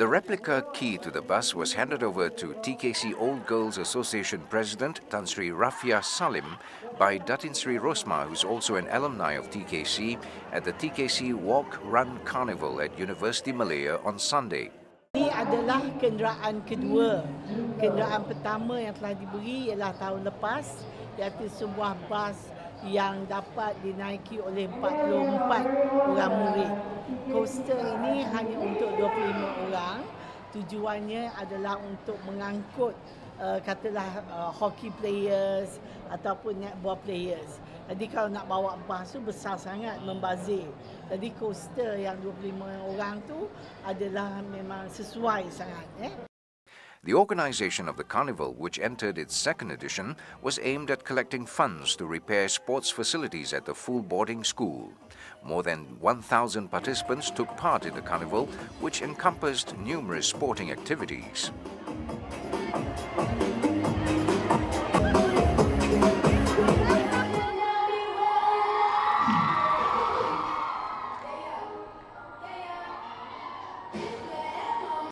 The replica key to the bus was handed over to TKC Old Girls Association President Tan Sri Rafiah Salim by Datin Sri Rosmah, who's also an alumni of TKC, at the TKC Walk Run Carnival at University Malaya on Sunday. Ini adalah kenderaan kedua. Kenderaan pertama yang telah diberi ialah tahun lepas iaitu sebuah bas yang dapat dinaiki oleh 44 orang murid. Coaster ini hanya untuk 25 orang. Tujuannya adalah untuk mengangkut uh, katalah uh, hockey players ataupun netball players. Jadi kalau nak bawa bas tu besar sangat membazir. Jadi coaster yang 25 orang tu adalah memang sesuai sangat eh. The organization of the carnival, which entered its second edition, was aimed at collecting funds to repair sports facilities at the full boarding school. More than 1,000 participants took part in the carnival, which encompassed numerous sporting activities.